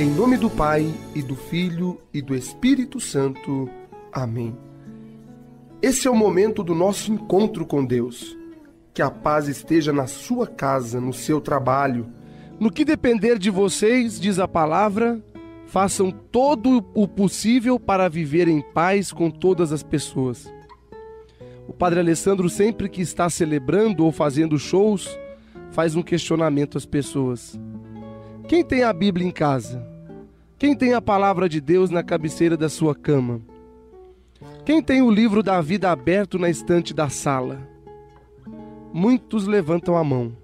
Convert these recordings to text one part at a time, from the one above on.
Em nome do Pai, e do Filho, e do Espírito Santo. Amém. Esse é o momento do nosso encontro com Deus. Que a paz esteja na sua casa, no seu trabalho. No que depender de vocês, diz a palavra, façam todo o possível para viver em paz com todas as pessoas. O Padre Alessandro, sempre que está celebrando ou fazendo shows, faz um questionamento às pessoas. Quem tem a Bíblia em casa? Quem tem a palavra de Deus na cabeceira da sua cama? Quem tem o livro da vida aberto na estante da sala? Muitos levantam a mão.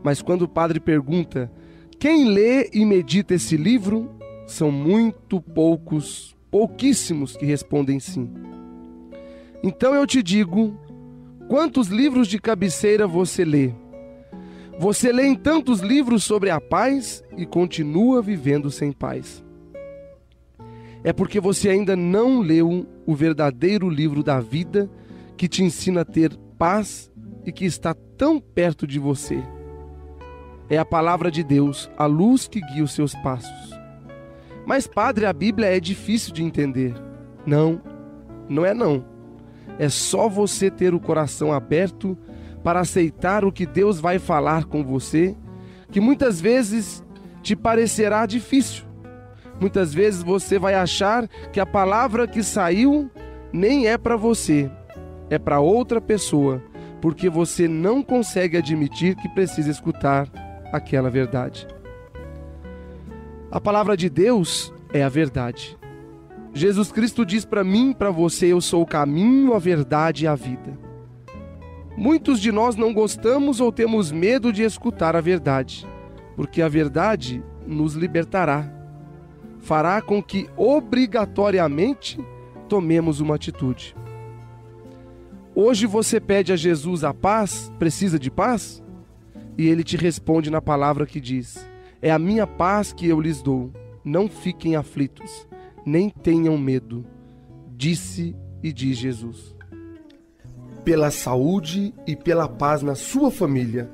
Mas quando o padre pergunta: quem lê e medita esse livro? São muito poucos, pouquíssimos que respondem sim. Então eu te digo: quantos livros de cabeceira você lê? Você lê em tantos livros sobre a paz e continua vivendo sem paz. É porque você ainda não leu o verdadeiro livro da vida que te ensina a ter paz e que está tão perto de você. É a palavra de Deus, a luz que guia os seus passos. Mas, padre, a Bíblia é difícil de entender. Não, não é não. É só você ter o coração aberto para aceitar o que Deus vai falar com você, que muitas vezes te parecerá difícil. Muitas vezes você vai achar que a palavra que saiu nem é para você, é para outra pessoa, porque você não consegue admitir que precisa escutar aquela verdade. A palavra de Deus é a verdade. Jesus Cristo diz para mim, para você, eu sou o caminho, a verdade e a vida. Muitos de nós não gostamos ou temos medo de escutar a verdade, porque a verdade nos libertará. Fará com que obrigatoriamente tomemos uma atitude. Hoje você pede a Jesus a paz, precisa de paz? E ele te responde na palavra que diz: É a minha paz que eu lhes dou. Não fiquem aflitos, nem tenham medo. Disse e diz Jesus pela saúde e pela paz na sua família.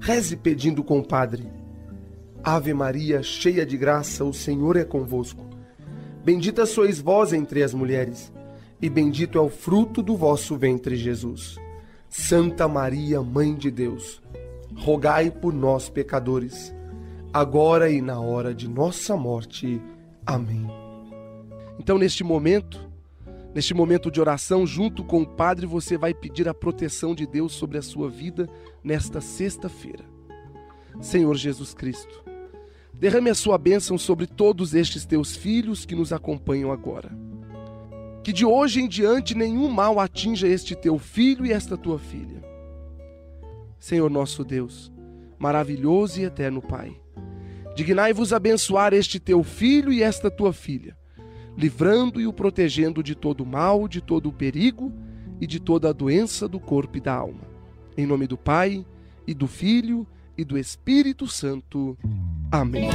Reze pedindo com o Padre. Ave Maria, cheia de graça, o Senhor é convosco. Bendita sois vós entre as mulheres, e bendito é o fruto do vosso ventre, Jesus. Santa Maria, Mãe de Deus, rogai por nós, pecadores, agora e na hora de nossa morte. Amém. Então, neste momento, Neste momento de oração, junto com o Padre, você vai pedir a proteção de Deus sobre a sua vida nesta sexta-feira. Senhor Jesus Cristo, derrame a sua bênção sobre todos estes teus filhos que nos acompanham agora. Que de hoje em diante nenhum mal atinja este teu filho e esta tua filha. Senhor nosso Deus, maravilhoso e eterno Pai, dignai-vos abençoar este teu filho e esta tua filha livrando e o protegendo de todo mal, de todo o perigo e de toda a doença do corpo e da alma. Em nome do Pai, e do Filho, e do Espírito Santo. Amém.